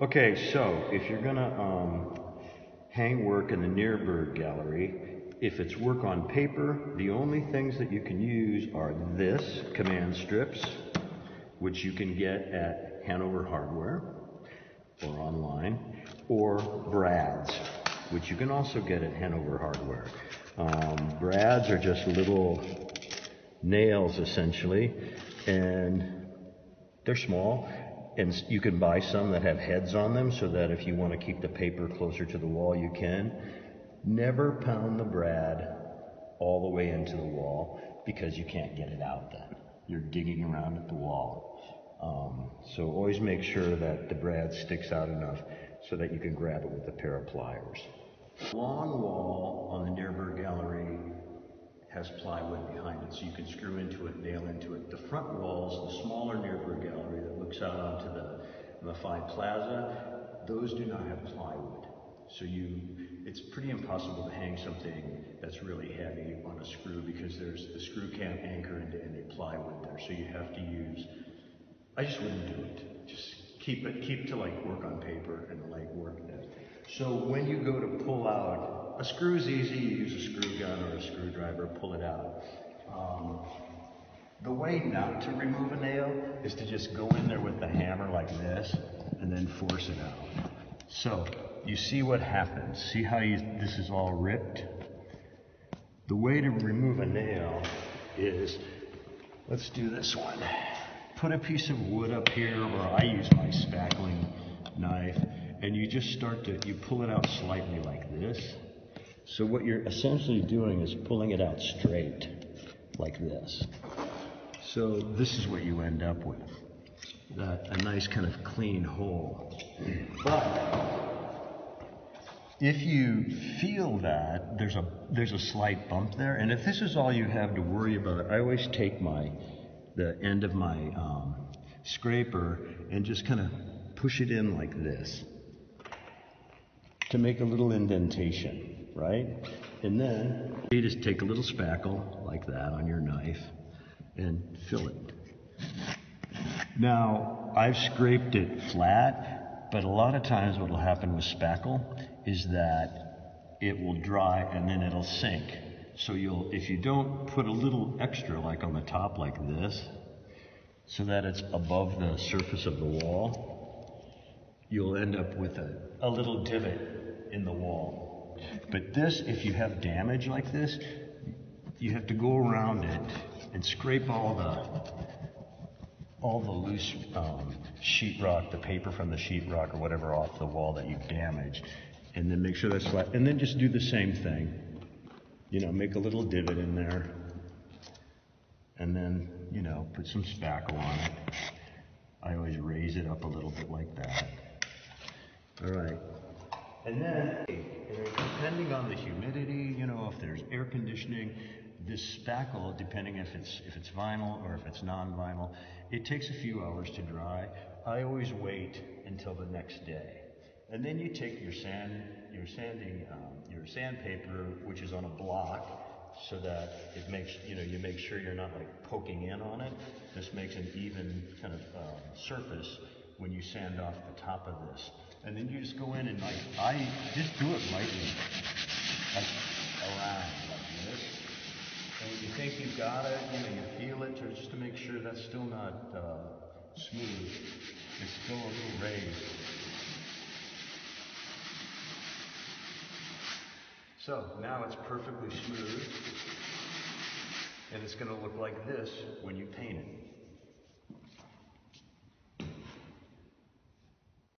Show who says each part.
Speaker 1: Okay, so if you're gonna um, hang work in the Nearburg Gallery, if it's work on paper, the only things that you can use are this command strips, which you can get at Hanover Hardware or online, or brads, which you can also get at Hanover Hardware. Um, brads are just little nails essentially, and they're small and you can buy some that have heads on them so that if you want to keep the paper closer to the wall, you can. Never pound the brad all the way into the wall because you can't get it out then. You're digging around at the wall. Um, so always make sure that the brad sticks out enough so that you can grab it with a pair of pliers. Long wall on the Nearburg Gallery has plywood behind it, so you can screw into it, nail into it. The front walls, the smaller Nearburg Gallery that looks out onto the Maffei Plaza, those do not have plywood. So you, it's pretty impossible to hang something that's really heavy on a screw because there's the screw can't anchor into any plywood there. So you have to use. I just wouldn't do it. Just keep it, keep to like work on paper and like work. So when you go to pull out a screw is easy. You use a screw gun or a screwdriver, pull it out. Um, the way not to remove a nail is to just go in there with the hammer like this and then force it out. So you see what happens. See how you, this is all ripped? The way to remove a nail is, let's do this one. Put a piece of wood up here, or I use my spackling knife, and you just start to, you pull it out slightly like this. So what you're essentially doing is pulling it out straight, like this. So this is what you end up with, a nice kind of clean hole. But if you feel that there's a there's a slight bump there, and if this is all you have to worry about, I always take my the end of my um, scraper and just kind of push it in like this to make a little indentation right? And then you just take a little spackle like that on your knife and fill it. Now, I've scraped it flat, but a lot of times what will happen with spackle is that it will dry and then it'll sink. So you'll, if you don't put a little extra like on the top like this, so that it's above the surface of the wall, you'll end up with a, a little divot in the wall. But this, if you have damage like this, you have to go around it and scrape all the all the loose um, sheetrock, the paper from the sheetrock or whatever off the wall that you've damaged, and then make sure that's flat. And then just do the same thing. You know, make a little divot in there, and then you know put some spackle on it. I always raise it up a little bit like that. All right. And then, depending on the humidity, you know, if there's air conditioning, this spackle, depending if it's if it's vinyl or if it's non-vinyl, it takes a few hours to dry. I always wait until the next day, and then you take your sand, your sanding, um, your sandpaper, which is on a block, so that it makes you know you make sure you're not like poking in on it. This makes an even kind of uh, surface when you sand off the top of this. And then you just go in and like, I just do it lightly, like around like this. And when you think you've got it, you know, you feel it, just to make sure that's still not uh, smooth. It's still a little raised. So now it's perfectly smooth, and it's going to look like this when you paint it.